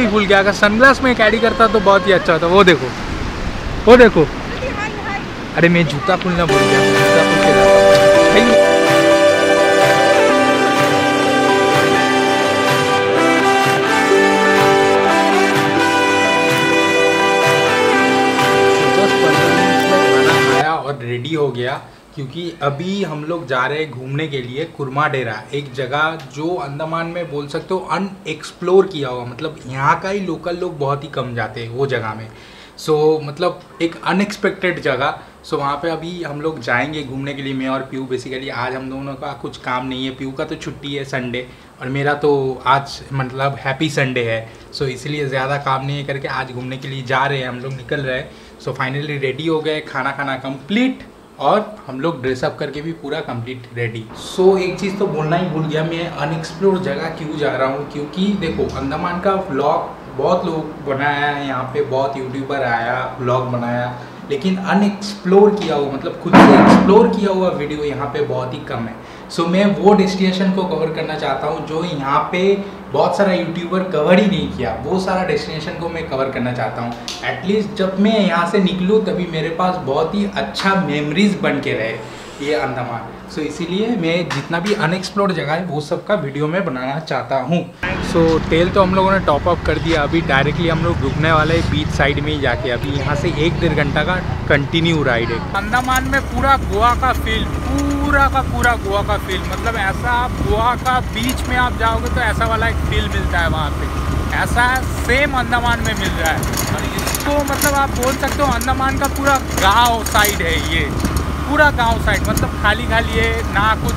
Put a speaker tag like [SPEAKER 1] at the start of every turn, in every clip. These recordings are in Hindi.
[SPEAKER 1] भी भूल गया। अगर सनग्लास में कैरी करता तो बहुत ही अच्छा होता। वो देखो। वो देखो। अरे, मैं जूता खुलना भूल गया। रेडी हो गया। क्योंकि अभी हम लोग जा रहे हैं घूमने के लिए कुरमा डेरा एक जगह जो अंडमान में बोल सकते हो अनएक्सप्लोर किया हुआ मतलब यहाँ का ही लोकल लोग बहुत ही कम जाते हैं वो जगह में। सो so, मतलब एक अनएक्सपेक्टेड जगह। सो so, वहाँ पे अभी हम लोग जाएँगे घूमने के लिए मैं और पीयू बेसिकली आज हम दोनों का कुछ काम नहीं है। पीयू का तो छुट्टी है संडे और मेरा तो आज मतलब हैप्पी संडे है। सो so, इसलिए ज़्यादा काम नहीं है करके आज घूमने के लिए जा रहे हैं हम लोग निकल रहे हैं। सो फाइनली रेडी हो गए खाना खाना कंप्लीट और हम लोग ड्रेसअप करके भी पूरा कंप्लीट रेडी सो so, एक चीज़ तो बोलना ही भूल गया मैं अनएक्सप्लोर जगह क्यों जा रहा हूँ? क्योंकि देखो अंडमान का व्लॉग बहुत लोग बनाया है यहाँ पे बहुत यूट्यूबर आया व्लॉग बनाया लेकिन अनएक्सप्लोर किया हुआ मतलब खुद से एक्सप्लोर किया हुआ वीडियो यहाँ पे बहुत ही कम है। सो so, मैं वो डेस्टिनेशन को कवर करना चाहता हूँ जो यहाँ पे बहुत सारा यूट्यूबर कवर ही नहीं किया। वो सारा डेस्टिनेशन को मैं कवर करना चाहता हूँ। एटलीस्ट जब मैं यहाँ से निकलूँ तभी मेरे पास बहुत ही अच्छा मेमोरीज बन के रहे ये अंडमान सो so, इसीलिए मैं जितना भी अनएक्सप्लोर्ड जगह है वो सब का वीडियो में बनाना चाहता हूँ। सो so, तेल तो हम लोगों ने टॉप अप कर दिया। अभी डायरेक्टली हम लोग रुकने वाले हैं बीच साइड में ही जाके। अभी यहाँ से एक डेढ़ घंटा का कंटिन्यू राइड है। अंडमान में पूरा गोवा का फील पूरा का पूरा गोवा का फील मतलब ऐसा आप गोवा का बीच में आप जाओगे तो ऐसा वाला एक फील मिलता है वहाँ पे। ऐसा सेम अंडमान में मिल रहा है। और इसको मतलब आप बोल सकते हो अंडमान का पूरा गाँव साइड है ये। पूरा गाँव साइड मतलब खाली खाली है ना कुछ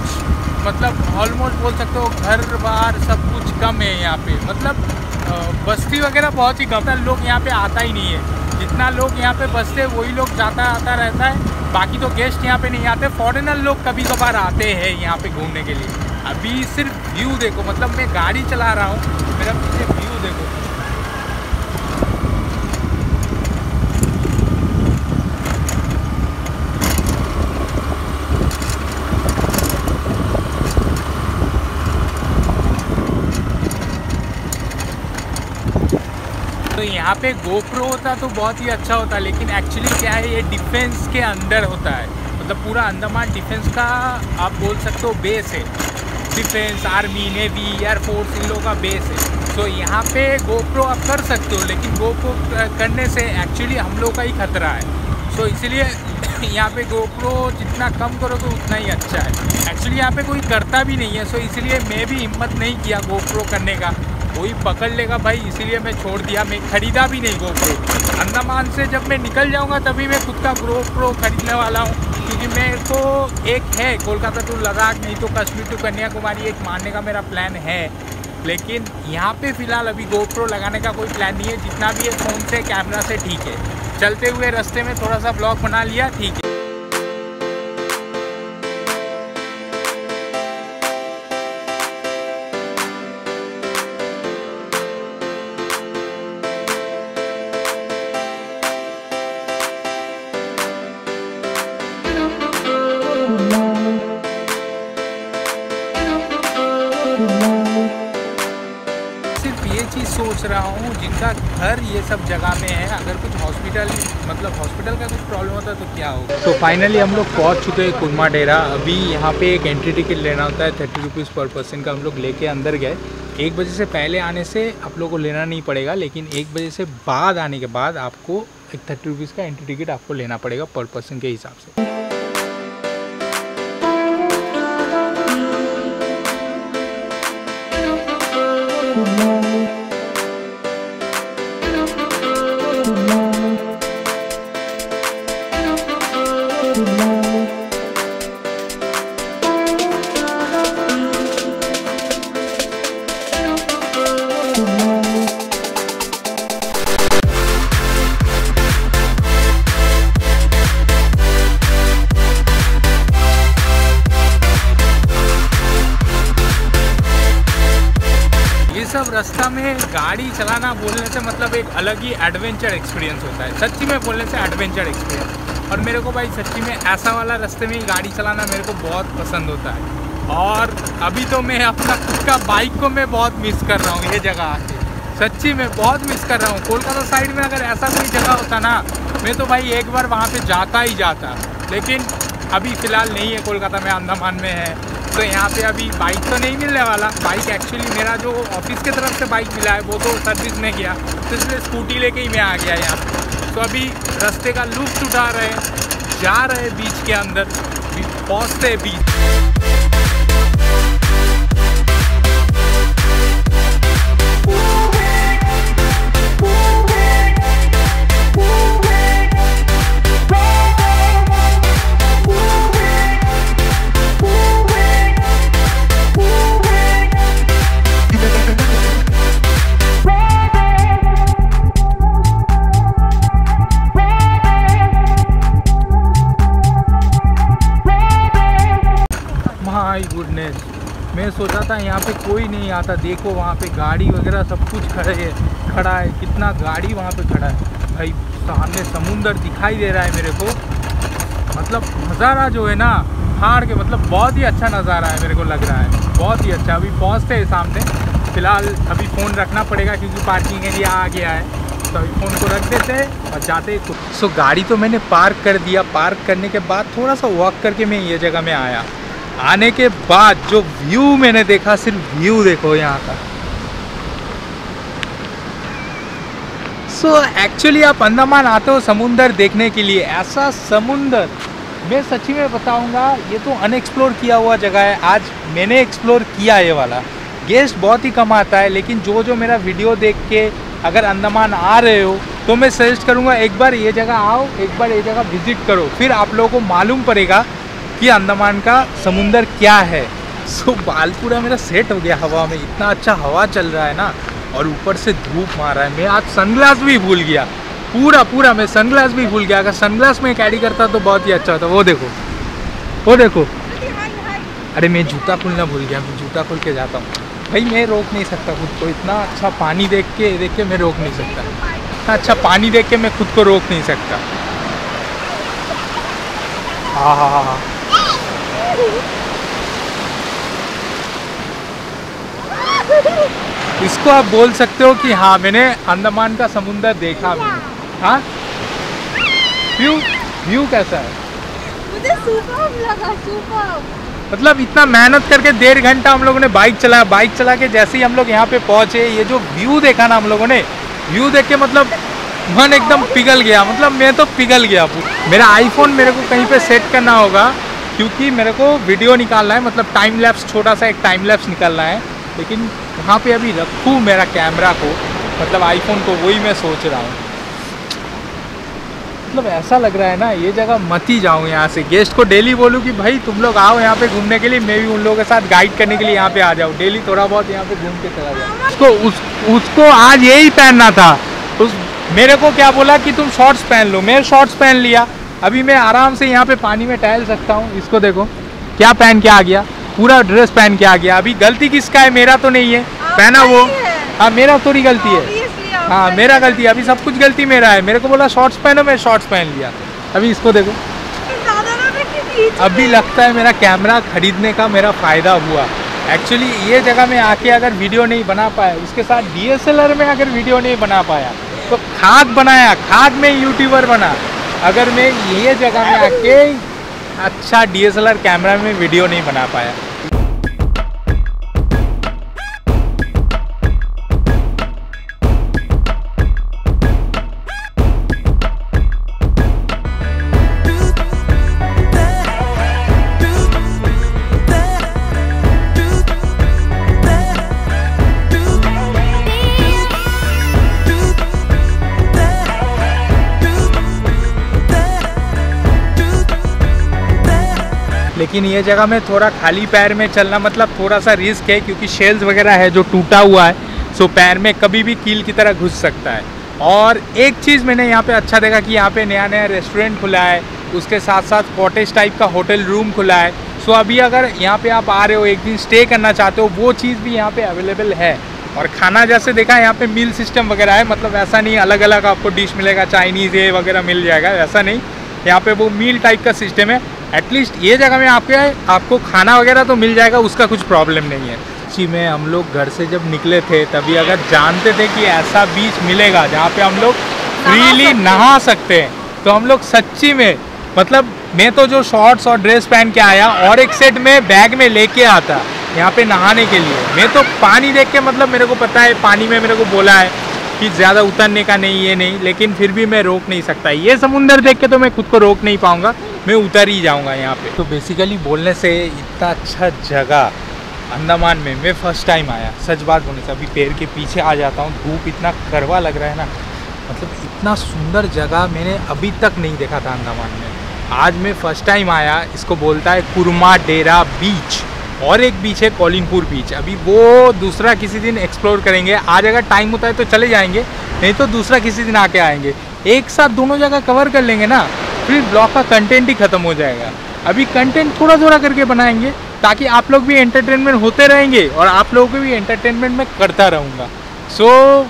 [SPEAKER 1] मतलब ऑलमोस्ट बोल सकते हो घर बार सब कुछ कम है यहाँ पे। मतलब बस्ती वगैरह बहुत ही कम है, लोग यहाँ पे आता ही नहीं है। जितना लोग यहाँ पे बसते हैं, वही लोग जाता आता रहता है। बाकी तो गेस्ट यहाँ पे नहीं आते। फॉरेनर लोग कभी कभार आते हैं यहाँ पे घूमने के लिए। अभी सिर्फ़ व्यू देखो मतलब मैं गाड़ी चला रहा हूँ। मेरा पीछे व्यू देखो। तो यहाँ पे गोप्रो होता तो बहुत ही अच्छा होता, लेकिन एक्चुअली क्या है, ये डिफेंस के अंदर होता है। मतलब पूरा अंडमान डिफेंस का आप बोल सकते हो बेस है। Defence army navy air force इन लोगों का बेस है। तो यहाँ पे गोप्रो आप कर सकते हो, लेकिन गोप्रो करने से एक्चुअली हम लोग का ही खतरा है। सो इसलिए यहाँ पे गोप्रो जितना कम करोगे उतना ही अच्छा है। एक्चुअली यहाँ पे कोई करता भी नहीं है सो इसलिए मैं भी हिम्मत नहीं किया गोप्रो करने का। कोई पकड़ लेगा भाई, इसीलिए मैं छोड़ दिया। मैं खरीदा भी नहीं गोप्रो अंडमान से जब मैं निकल जाऊँगा, तभी मैं खुद का गोप्रो खरीदने वाला हूँ, क्योंकि मेरे को एक है, कोलकाता टू लद्दाख, नहीं तो कश्मीर टू कन्याकुमारी एक मारने का मेरा प्लान है। लेकिन यहाँ पे फ़िलहाल अभी गोप्रो लगाने का कोई प्लान नहीं है, जितना भी है, फ़ोन से कैमरा से ठीक है। चलते हुए रास्ते में थोड़ा सा ब्लॉग बना लिया, ठीक है। ये सब जगह में है। अगर कुछ हॉस्पिटल मतलब हॉस्पिटल का कुछ प्रॉब्लम होता तो क्या होगा? तो फाइनली हम लोग पहुँच चुके हैं कुरमा डेरा। अभी यहाँ पे एक एंट्री टिकट लेना होता है थर्टी रुपीज़ पर पर्सन का हम लोग लेके अंदर गए। एक बजे से पहले आने से आप लोग को लेना नहीं पड़ेगा, लेकिन एक बजे से बाद आने के बाद आपको एक थर्टी रुपीज़ का एंट्री टिकट आपको लेना पड़ेगा पर पर्सन के हिसाब से। रास्ता में गाड़ी चलाना बोलने से मतलब एक अलग ही एडवेंचर एक्सपीरियंस होता है। सच्ची में बोलने से एडवेंचर एक्सपीरियंस और मेरे को भाई सच्ची में ऐसा वाला रास्ते में ही गाड़ी चलाना मेरे को बहुत पसंद होता है। और अभी तो मैं अपना खुद का बाइक को मैं बहुत मिस कर रहा हूँ, ये जगह आके। सच्ची में बहुत मिस कर रहा हूँ। कोलकाता साइड में अगर ऐसा कोई जगह होता ना, मैं तो भाई एक बार वहाँ पे जाता ही जाता। लेकिन अभी फ़िलहाल नहीं है कोलकाता में, अंडमान में है। तो यहाँ पे अभी बाइक तो नहीं मिलने वाला। बाइक एक्चुअली मेरा जो ऑफ़िस के तरफ़ से बाइक मिला है, वो तो सर्विस में गया। तो इसलिए स्कूटी लेके ही मैं आ गया यहाँ। तो अभी रास्ते का लुफ्त उठा रहे जा रहे बीच के अंदर। पहुँचते बीच गुडनेस मैं सोचा था यहाँ पे कोई नहीं आता। देखो वहाँ पे गाड़ी वगैरह सब कुछ खड़े है, खड़ा है। कितना गाड़ी वहाँ पे खड़ा है। भाई, सामने समुंदर दिखाई दे रहा है मेरे को। मतलब नज़ारा जो है ना हार के मतलब बहुत ही अच्छा नज़ारा है मेरे को लग रहा है। बहुत ही अच्छा। अभी पहुँचते हैं सामने। फ़िलहाल अभी फ़ोन रखना पड़ेगा क्योंकि पार्किंग एरिया आ गया है। तो अभी फ़ोन को रख देते हैं और जाते सो गाड़ी तो मैंने पार्क कर दिया। पार्क करने के बाद थोड़ा सा वॉक करके मैं ये जगह में आया। आने के बाद जो व्यू मैंने देखा सिर्फ़ व्यू देखो यहाँ का। सो so, एक्चुअली आप अंडमान आते हो समुंदर देखने के लिए। ऐसा समुंदर मैं सच्ची में बताऊँगा ये तो अनएक्सप्लोर किया हुआ जगह है। आज मैंने एक्सप्लोर किया ये वाला। गेस्ट बहुत ही कम आता है लेकिन जो जो मेरा वीडियो देख के अगर अंडमान आ रहे हो तो मैं सजेस्ट करूँगा एक बार ये जगह आओ एक बार ये जगह विज़िट करो। फिर आप लोगों को मालूम पड़ेगा कि अंडमान का समुंदर क्या है? सो so, बाल पूरा मेरा सेट हो गया हवा में। इतना अच्छा हवा चल रहा है ना और ऊपर से धूप मार रहा है। मैं आज सनग्लास भी भूल गया। पूरा पूरा मैं सनग्लास भी भूल गया। अगर सनग्लास में कैरी करता तो बहुत ही अच्छा होता। वो देखो वो देखो। अरे मैं जूता खोलना भूल गया। मैं जूता खोल के जाता हूँ। भाई मैं रोक नहीं सकता खुद को। इतना अच्छा पानी देख के देख के मैं रोक नहीं सकता। इतना अच्छा पानी देख के मैं खुद को रोक नहीं सकता। हाँ हाँ हाँ हाँ इसको आप बोल सकते हो कि हाँ मैंने अंडमान का समुंदर देखा मैंने हाँ? व्यू व्यू कैसा है?
[SPEAKER 2] मुझे सुपर लगा सुपर
[SPEAKER 1] मतलब इतना मेहनत करके डेढ़ घंटा हम लोगों ने बाइक चलाया बाइक चला के जैसे ही हम लोग यहाँ पे पहुँचे ये जो व्यू देखा ना हम लोगों ने व्यू देख के मतलब मन एकदम पिघल गया। मतलब मैं तो पिघल गया। मेरा आईफोन मेरे को कहीं पे सेट करना होगा क्योंकि मेरे को वीडियो निकालना है मतलब टाइम लैप्स छोटा सा एक टाइम लैप्स निकालना है। लेकिन वहाँ पे अभी रखूँ मेरा कैमरा को मतलब आईफोन को, वही मैं सोच रहा हूँ। मतलब ऐसा लग रहा है ना, ये जगह मत ही जाऊँ यहाँ से। गेस्ट को डेली बोलूँ कि भाई, तुम लोग आओ यहाँ पे घूमने के लिए, मैं भी उन लोगों के साथ गाइड करने के लिए यहाँ पे आ जाऊँ। डेली थोड़ा बहुत यहाँ पे घूम के चला जाऊँ। उसको, उस, उसको आज यही पहनना था। उस, मेरे को क्या बोला कि तुम शॉर्ट्स पहन लो। मैं शॉर्ट्स पहन लिया। अभी मैं आराम से यहाँ पे पानी में टहल सकता हूँ। इसको देखो क्या पहन के आ गया? पूरा ड्रेस पहन के आ गया। अभी गलती किसका है? मेरा तो नहीं है। पहना वो। हाँ मेरा थोड़ी गलती है। हाँ मेरा गलती है। अभी सब कुछ गलती मेरा है। मेरे को बोला शॉर्ट्स पहनो मैं शॉर्ट्स पहन लिया। अभी इसको देखो। अभी लगता है मेरा कैमरा खरीदने का मेरा फ़ायदा हुआ। एक्चुअली ये जगह में आके अगर वीडियो नहीं बना पाया उसके साथ डीएसएलआर में अगर वीडियो नहीं बना पाया तो खाद बनाया खाद में यूट्यूबर बना। अगर मैं ये जगह में आके अच्छा डीएसएलआर कैमरा में वीडियो नहीं बना पाया लेकिन ये जगह में थोड़ा खाली पैर में चलना मतलब थोड़ा सा रिस्क है, क्योंकि शेल्स वगैरह है जो टूटा हुआ है सो पैर में कभी भी कील की तरह घुस सकता है। और एक चीज़ मैंने यहाँ पे अच्छा देखा कि यहाँ पे नया नया रेस्टोरेंट खुला है, उसके साथ साथ कॉटेज टाइप का होटल रूम खुला है। सो अभी अगर यहाँ पे आप आ रहे हो, एक दिन स्टे करना चाहते हो, वो चीज़ भी यहाँ पे अवेलेबल है। और खाना जैसे देखा यहाँ पे मील सिस्टम वगैरह है मतलब ऐसा नहीं अलग अलग आपको डिश मिलेगा चाइनीज़ ये वगैरह मिल जाएगा, ऐसा नहीं। यहाँ पे वो मील टाइप का सिस्टम है। एटलीस्ट ये जगह में आपके आपको खाना वगैरह तो मिल जाएगा उसका कुछ प्रॉब्लम नहीं है। सच्ची में हम लोग घर से जब निकले थे तभी अगर जानते थे कि ऐसा बीच मिलेगा जहाँ पे हम लोग फ्रीली नहा सकते हैं तो हम लोग सच्ची में मतलब मैं तो जो शॉर्ट्स और ड्रेस पहन के आया और एक सेट में बैग में लेके आता यहाँ पे नहाने के लिए मैं तो पानी देख के मतलब मेरे को पता है पानी में मेरे को बोला है कि ज़्यादा उतरने का नहीं, ये नहीं, लेकिन फिर भी मैं रोक नहीं सकता। ये समुंदर देख के तो मैं खुद को रोक नहीं पाऊँगा, मैं उतर ही जाऊँगा यहाँ पे। तो बेसिकली बोलने से इतना अच्छा जगह, अंडमान में, मैं फ़र्स्ट टाइम आया, सच बात बोलने से। अभी पैर के पीछे आ जाता हूँ, धूप इतना करवा लग रहा है ना मतलब इतना सुंदर जगह मैंने अभी तक नहीं देखा था अंडमान में। आज मैं फ़र्स्ट टाइम आया, इसको बोलता है कुरमा डेरा बीच। और एक बीच है कोलिनपुर बीच अभी वो दूसरा किसी दिन एक्सप्लोर करेंगे. आज अगर टाइम होता है तो चले जाएँगे नहीं तो दूसरा किसी दिन आके आएँगे. एक साथ दोनों जगह कवर कर लेंगे ना फिर ब्लॉग का कंटेंट ही ख़त्म हो जाएगा. अभी कंटेंट थोड़ा थोड़ा करके बनाएँगे ताकि आप लोग भी एंटरटेनमेंट होते रहेंगे और आप लोगों को भी एंटरटेनमेंट में करता रहूँगा. सो so,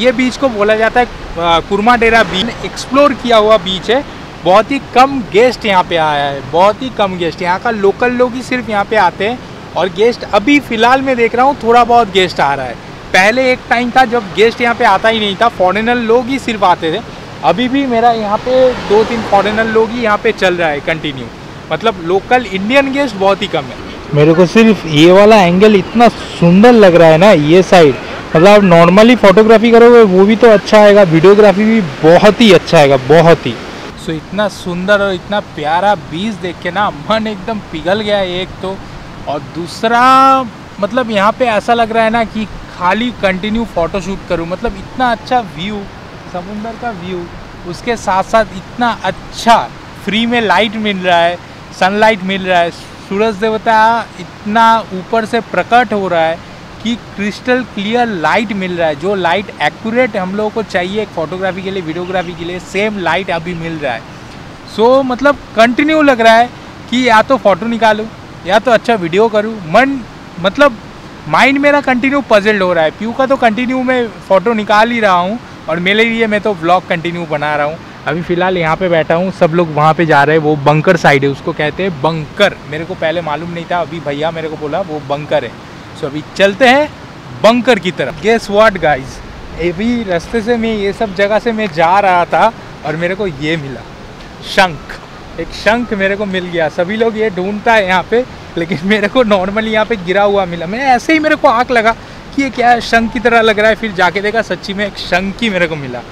[SPEAKER 1] ये बीच को बोला जाता है कुरमा डेरा बीच एक्सप्लोर किया हुआ बीच है. बहुत ही कम गेस्ट यहाँ पे आया है. बहुत ही कम गेस्ट यहाँ का लोकल लोग ही सिर्फ़ यहाँ पे आते हैं. और गेस्ट अभी फ़िलहाल मैं देख रहा हूँ थोड़ा बहुत गेस्ट आ रहा है। पहले एक टाइम था जब गेस्ट यहाँ पे आता ही नहीं था फॉरेनर लोग ही सिर्फ़ आते थे। अभी भी मेरा यहाँ पे दो तीन फॉरेनर लोग ही यहाँ पे चल रहा है कंटिन्यू मतलब लोकल इंडियन गेस्ट बहुत ही कम है। मेरे को सिर्फ़ ये वाला एंगल इतना सुंदर लग रहा है ना ये साइड मतलब आप नॉर्मली फोटोग्राफी करोगे वो भी तो अच्छा आएगा वीडियोग्राफी भी बहुत ही अच्छा आएगा बहुत ही। सो so, इतना सुंदर और इतना प्यारा बीज देख के ना मन एकदम पिघल गया एक तो। और दूसरा मतलब यहाँ पे ऐसा लग रहा है ना कि खाली कंटिन्यू फ़ोटो शूट करूँ मतलब इतना अच्छा व्यू समुंदर का व्यू उसके साथ साथ इतना अच्छा फ्री में लाइट मिल रहा है सनलाइट मिल रहा है सूरज देवता इतना ऊपर से प्रकट हो रहा है कि क्रिस्टल क्लियर लाइट मिल रहा है जो लाइट एक्यूरेट हम लोगों को चाहिए फोटोग्राफी के लिए वीडियोग्राफी के लिए सेम लाइट अभी मिल रहा है। सो so, मतलब कंटिन्यू लग रहा है कि या तो फ़ोटो निकालूं या तो अच्छा वीडियो करूँ। मन मतलब माइंड मेरा कंटिन्यू पजल्ड हो रहा है। प्यू का तो कंटिन्यू मैं फ़ोटो निकाल ही रहा हूँ और मेरे लिए मैं तो व्लॉग कंटिन्यू बना रहा हूँ। अभी फ़िलहाल यहाँ पे बैठा हूँ, सब लोग वहाँ पे जा रहे हैं, वो बंकर साइड है, उसको कहते हैं बंकर मेरे को पहले मालूम नहीं था, अभी भैया मेरे को बोला, वो बंकर है। सो अभी चलते हैं बंकर की तरफ़। गेस व्हाट गाइस अभी रास्ते से मैं, ये सब जगह से मैं जा रहा था और मेरे को ये मिला। शंख। एक शंख मेरे को मिल गया। सभी लोग ये ढूंढता है यहाँ पे, लेकिन मेरे को नॉर्मली यहाँ पे गिरा हुआ मिला। मैं ऐसे ही मेरे को आँख लगा कि ये क्या है शंख की तरह लग रहा है। फिर जाके देखा सच्ची में एक शंख ही मेरे को मिला।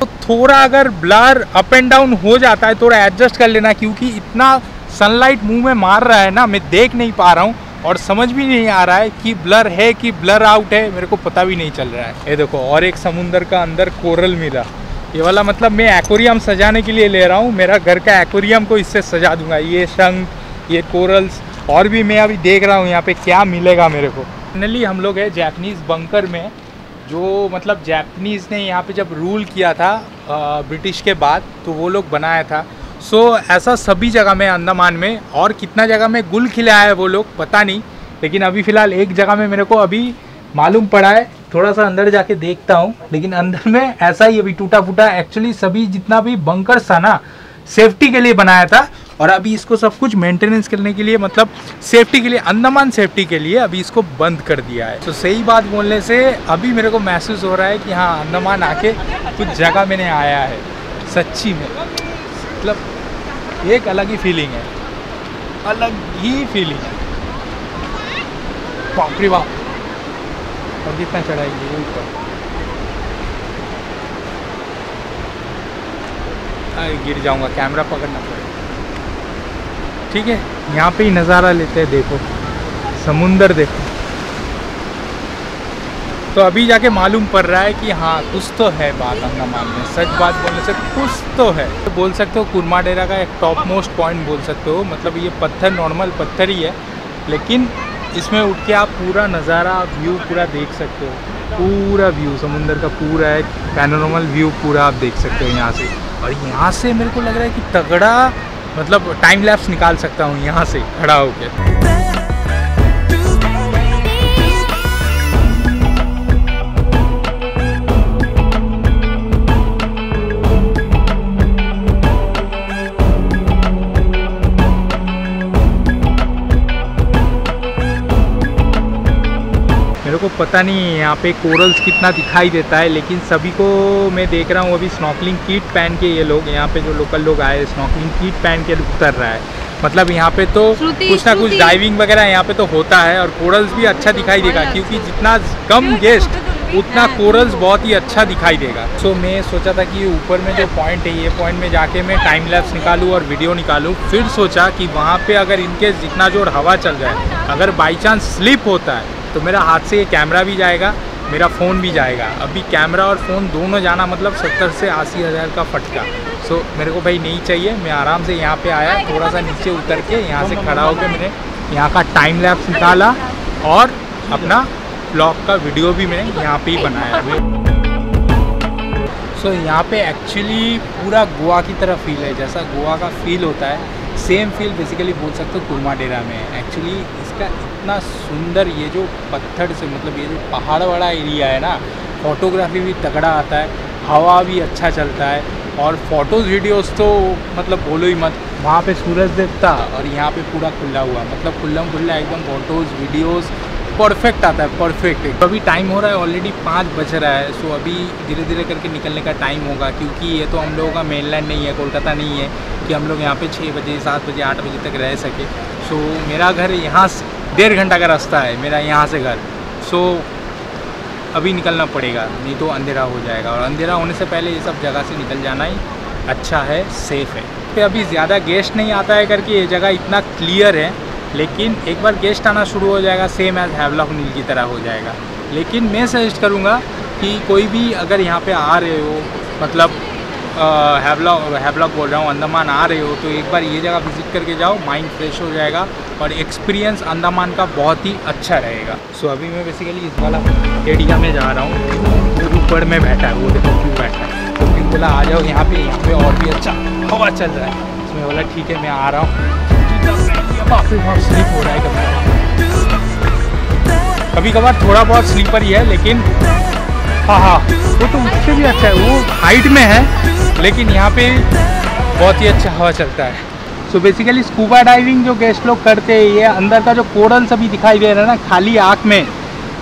[SPEAKER 1] तो थोड़ा अगर ब्लर अप एंड डाउन हो जाता है, थोड़ा एडजस्ट कर लेना, क्योंकि इतना सनलाइट मुँह में मार रहा है ना, मैं देख नहीं पा रहा हूँ और समझ भी नहीं आ रहा है कि ब्लर है कि ब्लर आउट है। मेरे को पता भी नहीं चल रहा है। ये देखो, और एक समुंदर का अंदर कोरल मिला। ये वाला मतलब मैं एक्वेरियम सजाने के लिए ले रहा हूँ। मेरा घर का एक्वेरियम को इससे सजा दूँगा। ये शंख, ये कोरल्स और भी मैं अभी देख रहा हूँ यहाँ पे क्या मिलेगा मेरे को। फाइनली हम लोग है जैपनीज़ बंकर में, जो मतलब जैपनीज़ ने यहाँ पे जब रूल किया था ब्रिटिश के बाद तो वो लोग बनाया था। सो ऐसा सभी जगह में अंडमान में, और कितना जगह में गुल खिलाया है वो लोग, पता नहीं। लेकिन अभी फ़िलहाल एक जगह में मेरे को अभी मालूम पड़ा है थोड़ा सा अंदर जाके देखता हूँ, लेकिन अंदर में ऐसा ही अभी टूटा फूटा एक्चुअली सभी जितना भी बंकर था ना सेफ्टी के लिए बनाया था, और अभी इसको सब कुछ मेंटेनेंस करने के लिए मतलब सेफ्टी के लिए अंडमान सेफ्टी के लिए अभी इसको बंद कर दिया है। तो सही बात बोलने से अभी मेरे को महसूस हो रहा है कि हाँ अंडमान आके कुछ जगह मैंने आया है, सच्ची में। मतलब एक अलग ही फीलिंग है। अलग ही फीलिंग है। बाप रे बाप। और कितना चढ़ाएँगे ऊपर गिर जाऊँगा, कैमरा पकड़ना पड़ेगा। ठीक है, यहाँ पे ही नज़ारा लेते हैं, देखो। समुंदर देखो। तो अभी जाके मालूम पड़ रहा है कि हाँ कुछ तो है बात अंडमान में। सच बात बोलने से कुछ तो है। तो बोल सकते हो कुरमा डेरा का एक टॉप मोस्ट पॉइंट बोल सकते हो। मतलब ये पत्थर नॉर्मल पत्थर ही है। लेकिन इसमें उठ के आप पूरा नज़ारा व्यू पूरा देख सकते हो। पूरा व्यू समुंदर का पूरा एक पैनोरमल व्यू पूरा आप देख सकते हो यहाँ से। और यहाँ से मेरे को लग रहा है कि तगड़ा मतलब टाइम लैप्स निकाल सकता हूँ यहाँ से, खड़ा होकर पता नहीं यहाँ पे कोरल्स कितना दिखाई देता है लेकिन सभी को मैं देख रहा हूँ अभी स्नॉकलिंग किट पहन के ये लोग यहाँ पे जो लोकल लोग आए स्नॉकलिंग किट पहन के उतर रहा है। मतलब यहाँ पे तो कुछ ना कुछ डाइविंग वगैरह यहाँ पे तो होता है और कोरल्स भी अच्छा दिखाई देगा क्योंकि जितना कम गेस्ट उतना कोरल्स बहुत ही अच्छा दिखाई देगा। सो so, मैं सोचा था कि ऊपर में जो पॉइंट है ये पॉइंट में जाके मैं टाइम लैप्स निकालूँ और वीडियो निकालूँ। फिर सोचा कि वहाँ पे अगर इनकेस जितना ज़ोर हवा चल रहा है अगर बाई चांस स्लिप होता है तो मेरा हाथ से ये कैमरा भी जाएगा, मेरा फ़ोन भी जाएगा। अभी कैमरा और फ़ोन दोनों जाना मतलब सत्तर से अस्सी हज़ार का फटका। सो मेरे को भाई नहीं चाहिए, मैं आराम से यहाँ पे आया थोड़ा सा नीचे उतर के यहाँ से खड़ा होकर मैंने यहाँ का टाइम लैप्स निकाला और अपना ब्लॉग का वीडियो भी मैंने यहाँ पे ही बनाया। सो यहाँ पे एक्चुअली पूरा गोवा की तरह फील है, जैसा गोवा का फील होता है सेम फील बेसिकली बोल सकते हो कुरमा डेरा में एक्चुअली इसका इतना सुंदर ये जो पत्थर से मतलब ये जो पहाड़ वाला एरिया है ना फोटोग्राफी भी तगड़ा आता है, हवा भी अच्छा चलता है और फ़ोटोज़ वीडियोस तो मतलब बोलो ही मत। वहाँ पे सूरज देवता और यहाँ पे पूरा खुला हुआ मतलब खुल्लम खुल्ला एकदम फ़ोटोज़ वीडियोस परफेक्ट आता है, परफेक्ट। तो अभी टाइम हो रहा है ऑलरेडी पाँच बज रहा है सो अभी धीरे धीरे करके निकलने का टाइम होगा, क्योंकि ये तो हम लोगों का मेनलैंड नहीं है, कोलकाता नहीं है, कि हम लोग यहाँ पे छः बजे, सात बजे, आठ बजे तक रह सके। सो मेरा घर यहाँ डेढ़ घंटा का रास्ता है, मेरा यहाँ से घर। सो अभी निकलना पड़ेगा, नहीं तो अंधेरा हो जाएगा, और अंधेरा होने से पहले ये सब जगह से निकल जाना ही अच्छा है सेफ़ है। पे अभी ज़्यादा गेस्ट नहीं आता है करके, ये जगह इतना क्लियर है लेकिन एक बार गेस्ट आना शुरू हो जाएगा सेम एज हैवलॉक नील की तरह हो जाएगा। लेकिन मैं सजेस्ट करूँगा कि कोई भी अगर यहाँ पे आ रहे हो मतलब हैवलॉक हैवलॉक बोल रहा हूँ अंडमान आ रहे हो तो एक बार ये जगह विज़िट करके जाओ माइंड फ्रेश हो जाएगा और एक्सपीरियंस अंडमान का बहुत ही अच्छा रहेगा। सो so, अभी मैं बेसिकली इस वाला एरिया में जा रहा हूँ। वो ऊपर में बैठा है वो देखो क्यों बैठा है। तो फिर बोला आ जाओ यहाँ पे यहाँ पे और भी अच्छा हवा चल रहा है। उसमें बोला ठीक है मैं आ रहा हूँ। काफ़ी बहुत स्लिप हो रहा है कभी कभी कभार थोड़ा बहुत स्लीपर ही है, लेकिन हाँ हाँ वो तो उससे भी अच्छा है, वो हाइट में है, लेकिन यहाँ पे बहुत ही अच्छा हवा चलता है। सो बेसिकली स्कूबा डाइविंग जो गेस्ट लोग करते हैं, ये अंदर का जो कोरल सभी दिखाई दे रहा है ना, खाली आँख में,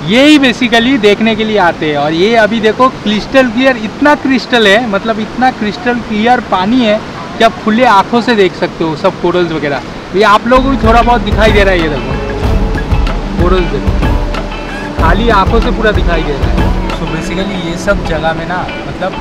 [SPEAKER 1] ये ही बेसिकली देखने के लिए आते हैं। और ये अभी देखो क्रिस्टल क्लियर इतना क्रिस्टल है मतलब इतना क्रिस्टल क्लियर पानी है कि आप खुले आँखों से देख सकते हो सब कोरल्स वगैरह। ये आप लोगों को भी थोड़ा बहुत दिखाई दे रहा है ये देखो। कोरल्स देखो। खाली आँखों से पूरा दिखाई दे रहा है। सो बेसिकली ये सब जगह में ना मतलब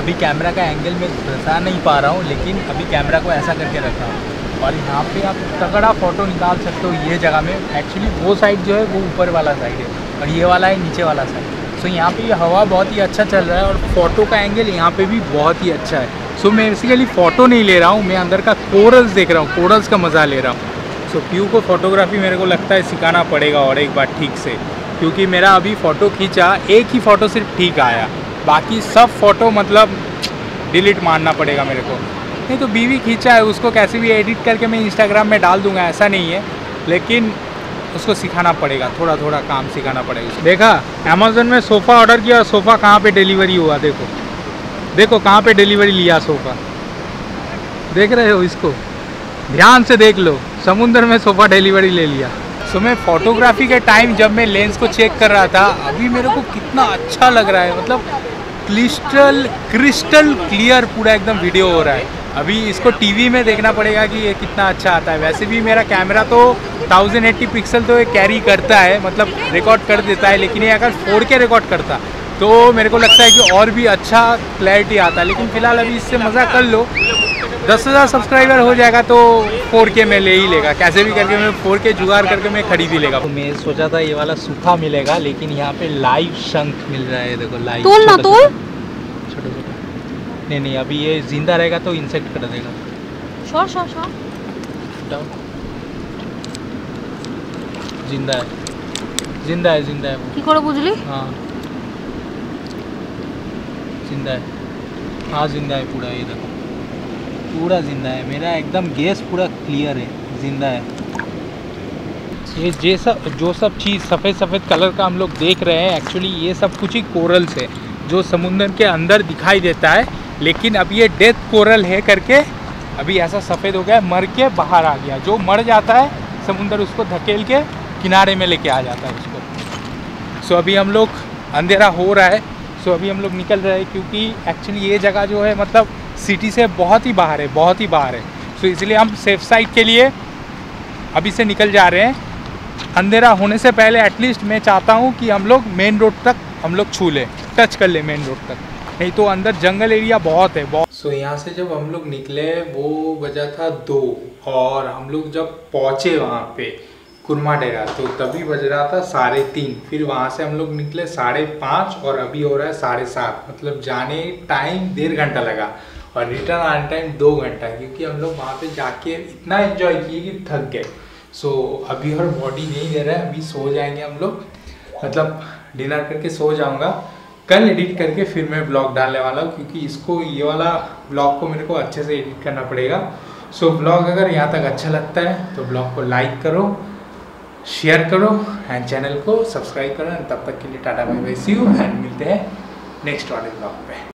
[SPEAKER 1] अभी कैमरा का एंगल में बता नहीं पा रहा हूँ, लेकिन अभी कैमरा को ऐसा करके रखा हूँ। और यहाँ पे आप तगड़ा फ़ोटो निकाल सकते हो ये जगह में। एक्चुअली वो साइड जो है वो ऊपर वाला साइड है और ये वाला है नीचे वाला साइड सो so, यहाँ पे ये हवा बहुत ही अच्छा चल रहा है और फ़ोटो का एंगल यहाँ पे भी बहुत ही अच्छा है। सो so, मैं बेसिकली फ़ोटो नहीं ले रहा हूँ मैं अंदर का कोरल्स देख रहा हूँ कोरल्स का मज़ा ले रहा हूँ। सो so, प्यू को फोटोग्राफी मेरे को लगता है सिखाना पड़ेगा और एक बार ठीक से क्योंकि मेरा अभी फ़ोटो खींचा एक ही फ़ोटो सिर्फ़ ठीक आया। बाकी सब फ़ोटो मतलब डिलीट मारना पड़ेगा मेरे को। नहीं तो बीवी खींचा है उसको कैसे भी एडिट करके मैं इंस्टाग्राम में डाल दूँगा ऐसा नहीं है। लेकिन उसको सिखाना पड़ेगा थोड़ा थोड़ा काम सिखाना पड़ेगा देखा अमेजोन में सोफ़ा ऑर्डर किया, सोफ़ा कहाँ पे डिलीवरी हुआ, देखो। देखो, कहाँ पे डिलीवरी लिया सोफ़ा। देख रहे हो इसको? ध्यान से देख लो, समुंदर में सोफ़ा डिलीवरी ले लिया। सो मैं फोटोग्राफी के टाइम जब मैं लेंस को चेक कर रहा था, अभी मेरे को कितना अच्छा लग रहा है मतलब क्रिस्टल क्रिस्टल क्लियर पूरा एकदम वीडियो हो रहा है। अभी इसको टीवी में देखना पड़ेगा कि ये कितना अच्छा आता है। वैसे भी मेरा कैमरा तो 1080 पिक्सल तो ये कैरी करता है मतलब रिकॉर्ड कर देता है लेकिन ये अगर फोड़ के रिकॉर्ड करता तो मेरे को लगता है कि और भी अच्छा क्लैरिटी आता है। लेकिन फ़िलहाल अभी इससे मज़ा कर लो। दस हज़ार सब्सक्राइबर हो जाएगा तो फोर के में ले ही लेगा। कैसे भी करके मैं फोर के जुगाड़ करके मैं खरीद ही लेगा। तो मैं सोचा था ये वाला सूखा मिलेगा लेकिन यहाँ पे लाइव शंख मिल रहा है देखो लाइव
[SPEAKER 2] तोल ना तोल।
[SPEAKER 1] नहीं नहीं अभी ये जिंदा रहेगा तो इंसेक्ट कर देगा
[SPEAKER 2] সর সর সর
[SPEAKER 1] डाउन जिंदा है जिंदा है जिंदा है वो
[SPEAKER 2] কি করে বুঝলি
[SPEAKER 1] हाँ जिंदा है हाँ जिंदा है पूरा ये देखो पूरा जिंदा है मेरा एकदम गैस पूरा क्लियर है जिंदा है ये जे सब जो सब चीज़ सफ़ेद सफ़ेद कलर का हम लोग देख रहे हैं एक्चुअली ये सब कुछ ही कोरल्स है जो समुंदर के अंदर दिखाई देता है लेकिन अब ये डेथ कोरल है करके, अभी ऐसा सफ़ेद हो गया, मर के बाहर आ गया। जो मर जाता है, समुंदर उसको धकेल के किनारे में लेके आ जाता है उसको। सो अभी हम लोग अंधेरा हो रहा है। सो अभी हम लोग निकल रहे हैं क्योंकि एक्चुअली ये जगह जो है मतलब सिटी से बहुत ही बाहर है, बहुत ही बाहर है। सो इसलिए हम सेफ़ साइड के लिए अभी से निकल जा रहे हैं। अंधेरा होने से पहले एटलीस्ट मैं चाहता हूँ कि हम लोग मेन रोड तक हम लोग छू लें टच कर लें मेन रोड तक। नहीं तो अंदर जंगल एरिया बहुत है बहुत। सो so, यहाँ से जब हम लोग निकले वो बजा था दो। और हम लोग जब पहुँचे वहाँ पे कुरमा डेरा तो तभी बज रहा था साढ़े तीन। फिर वहाँ से हम लोग निकले साढ़े पाँच और अभी हो रहा है साढ़े सात। मतलब जाने टाइम डेढ़ घंटा लगा और रिटर्न आने टाइम दो घंटा क्योंकि हम लोग वहाँ पे जाके इतना एंजॉय किए कि थक गए। सो so, अभी और बॉडी नहीं दे रहा है अभी सो जाएँगे हम लोग। मतलब डिनर करके सो जाऊँगा। कल एडिट करके फिर मैं ब्लॉग डालने वाला हूँ क्योंकि इसको ये वाला ब्लॉग को मेरे को अच्छे से एडिट करना पड़ेगा। सो so, ब्लॉग अगर यहाँ तक अच्छा लगता है तो ब्लॉग को लाइक करो शेयर करो एंड चैनल को सब्सक्राइब करो एंड तब तक के लिए tata bye bye see you and मिलते हैं नेक्स्ट वाले ब्लॉग पे।